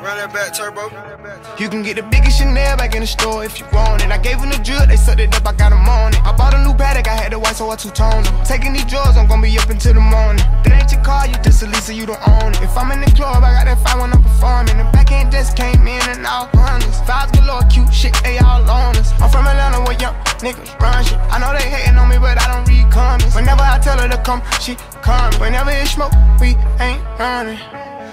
Run that back, turbo. You can get the biggest Chanel back in the store if you want it. I gave them the drill, they sucked it up, I got them on it. I bought a new Patek, I had the white, so I two-toned them. Taking these drugs, I'm gonna be up until the morning. That ain't your car, you just a Lisa, you don't own it. If I'm in the club, I got that fine when I'm performing. The back end just came in and all honest. Fives galore, cute shit, they all on us. I'm from Atlanta where young niggas run shit. I know they hating on me, but I don't read comments. Whenever I tell her to come, she come. Whenever it's smoke, we ain't running.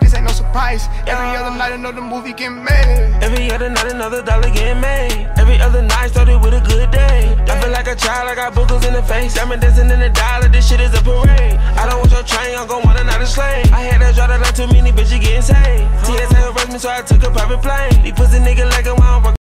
This ain't no surprise. Every other night another movie get made. Every other night another dollar get made. Every other night started with a good day. I feel like a child, I got boogers in the face. Diamond dancing in the dollar, this shit is a parade. I don't want your train, I'm gon' want another slave. I had that draw that like too many bitches getting saved. TSA arrest me, so I took a private plane. These pussy nigga like a wild